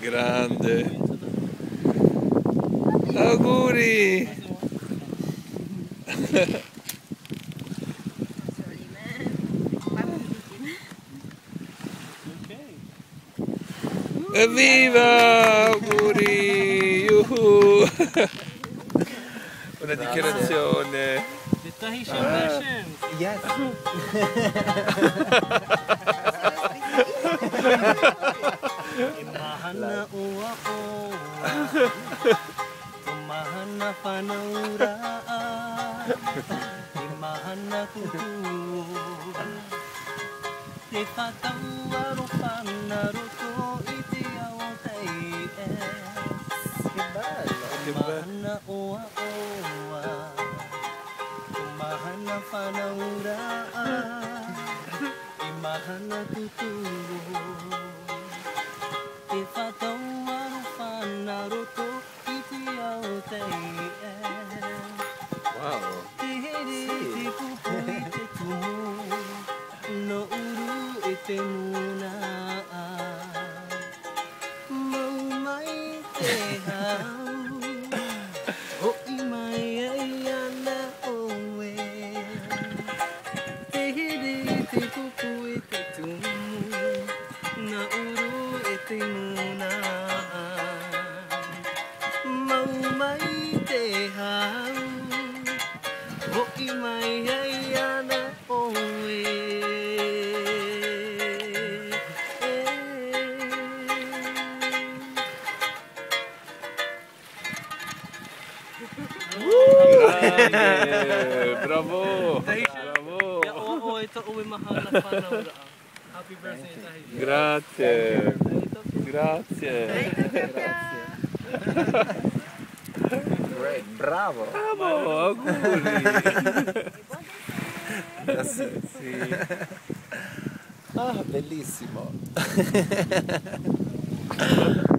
Grande. Auguri. Evviva! Auguri! Yuhu! Una dichiarazione. Haitian version. Yes. na uwa ko. Tumahan na panauraan. Imahan na tutu. Di patawaro pa naruto iti ang Tumahan na uwa uwa. Tumahan na tutu. Find Naruto, iti Wow. Tihiri ti mai te hau O imai ayana oe Bravo! Bravo! Ya oo, ito uwi mahal na panahon. Happy birthday tayo. Grazie! Ito, Grazie! Bravo. Bravo! Auguri! Sì. Ah, bellissimo.